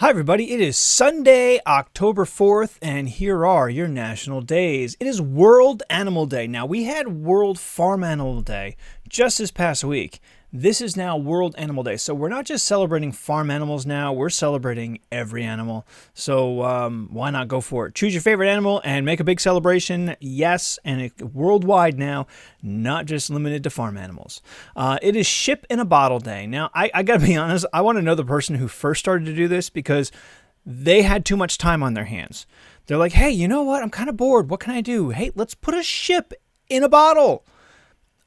Hi, everybody. It is Sunday, October 4th, and here are your national days. It is World Animal Day. Now, we had World Farm Animal Day just this past week. This is now World Animal Day. So, we're not just celebrating farm animals now, we're celebrating every animal. So, um, why not go for it? Choose your favorite animal and make a big celebration. Yes, and it, worldwide now, not just limited to farm animals. Uh, it is Ship in a Bottle Day. Now, I, I got to be honest, I want to know the person who first started to do this because they had too much time on their hands. They're like, hey, you know what? I'm kind of bored. What can I do? Hey, let's put a ship in a bottle.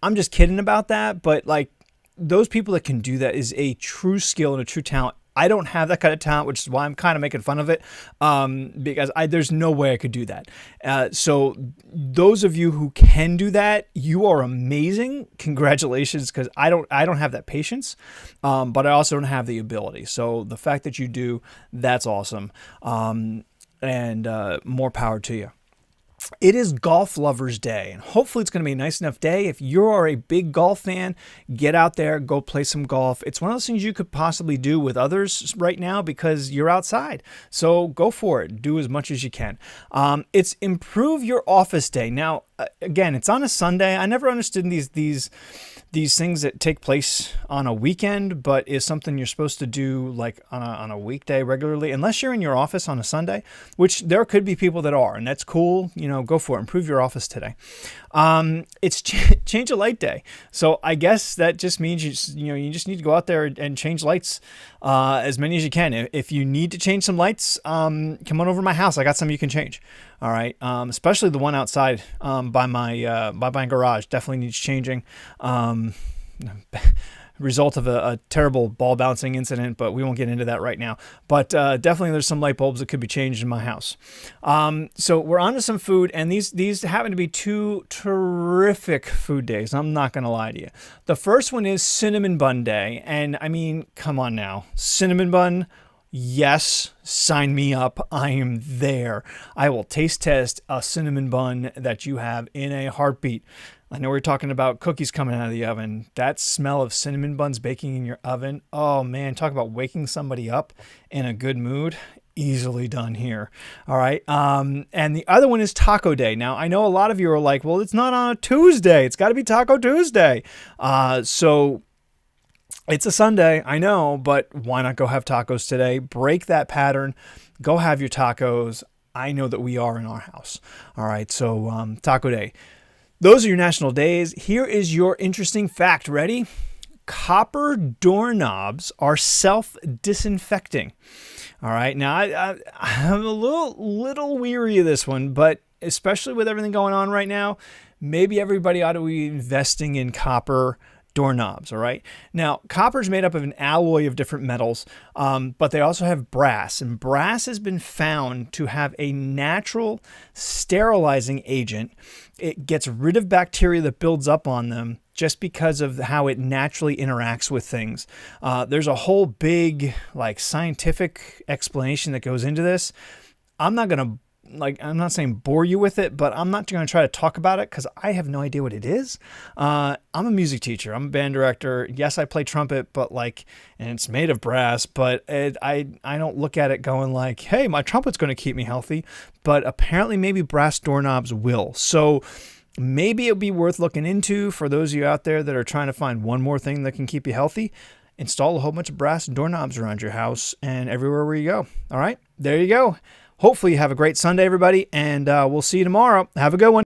I'm just kidding about that, but like those people that can do that is a true skill and a true talent. I don't have that kind of talent, which is why I'm kind of making fun of it, um, because I, there's no way I could do that. Uh, so those of you who can do that, you are amazing. Congratulations, because I don't I don't have that patience, um, but I also don't have the ability. So the fact that you do, that's awesome, um, and uh, more power to you it is Golf Lovers Day, and hopefully it's going to be a nice enough day. If you are a big golf fan, get out there, go play some golf. It's one of those things you could possibly do with others right now because you're outside. So go for it. Do as much as you can. Um, it's Improve Your Office Day. Now, again, it's on a Sunday. I never understood these these these things that take place on a weekend, but is something you're supposed to do like on a, on a weekday regularly, unless you're in your office on a Sunday, which there could be people that are, and that's cool. You know, go for it. Improve your office today. Um, it's ch- change a light day, so I guess that just means you you know you just need to go out there and change lights uh, as many as you can. If you need to change some lights, um, come on over to my house. I got some you can change. All right, um, especially the one outside um, by my uh, by my garage definitely needs changing. Result of a, a, terrible ball bouncing incident, but we won't get into that right now. But uh, definitely, there's some light bulbs that could be changed in my house. Um, so we're on to some food, and these these happen to be two terrific food days. I'm not gonna lie to you. The first one is cinnamon bun day, and I mean, come on now, cinnamon bun Yes, sign me up. I am there. I will taste test a cinnamon bun that you have in a heartbeat. I know we're talking about cookies coming out of the oven. That smell of cinnamon buns baking in your oven. Oh man, talk about waking somebody up in a good mood. Easily done here. All right. Um, and the other one is Taco Day. Now, I know a lot of you are like, well, it's not on a Tuesday. It's got to be Taco Tuesday. Uh, so it's a Sunday, I know, but why not go have tacos today? Break that pattern. Go have your tacos. I know that we are in our house. All right, so um, Taco Day. Those are your national days. Here is your interesting fact. Ready? Copper doorknobs are self disinfecting. All right, now I, I, I'm a little little weary of this one, but especially with everything going on right now, maybe everybody ought to be investing in copper doorknobs. All right. Now, copper is made up of an alloy of different metals, um, but they also have brass, and brass has been found to have a natural sterilizing agent. It gets rid of bacteria that builds up on them just because of how it naturally interacts with things. Uh, there's a whole big, like, scientific explanation that goes into this. I'm not going to like I'm not saying bore you with it, but I'm not going to try to talk about it because I have no idea what it is. Uh, I'm a music teacher. I'm a band director. Yes, I play trumpet, but like, and it's made of brass. But it, I I don't look at it going like, hey, my trumpet's going to keep me healthy. But apparently, maybe brass doorknobs will. So maybe it'd be worth looking into for those of you out there that are trying to find one more thing that can keep you healthy. Install a whole bunch of brass doorknobs around your house and everywhere where you go. All right, there you go. Hopefully, you have a great Sunday, everybody, and uh, we'll see you tomorrow. Have a good one.